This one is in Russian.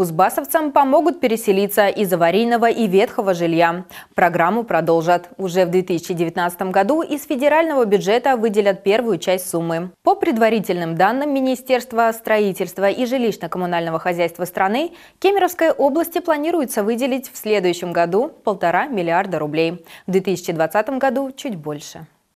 Кузбассовцам помогут переселиться из аварийного и ветхого жилья. Программу продолжат. Уже в 2019 году из федерального бюджета выделят первую часть суммы. По предварительным данным Министерства строительства и жилищно-коммунального хозяйства страны, Кемеровской области планируется выделить в следующем году полтора миллиарда рублей. В 2020 году чуть больше.